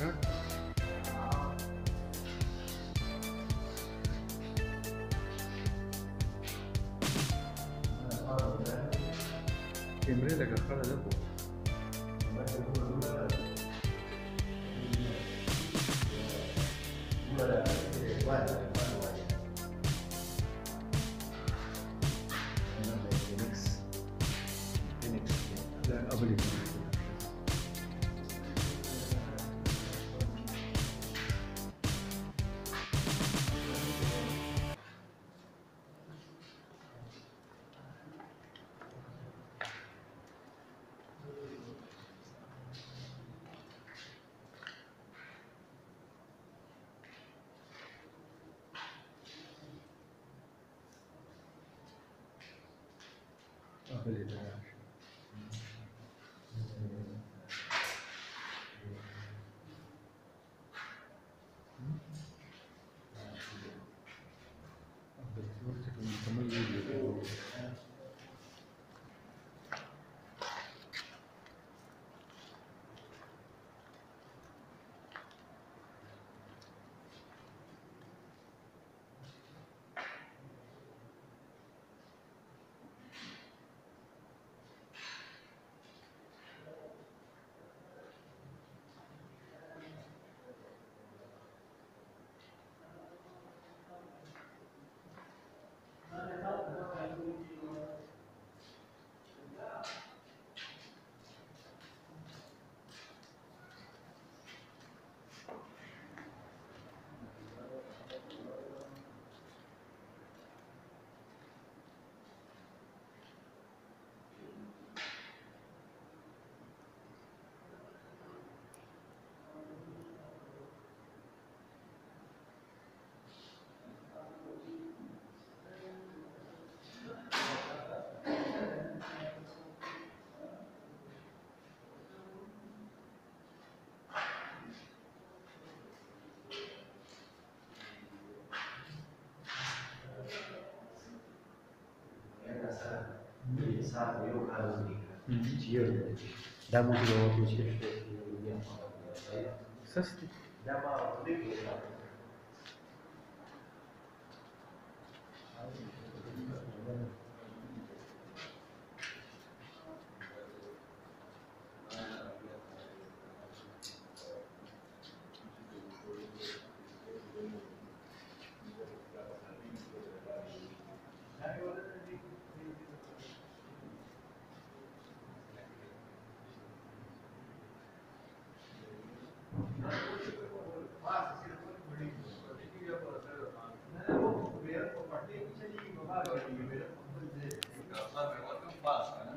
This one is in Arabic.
ها؟ فوق لا 会里的。دا موږ یو څه څه plus.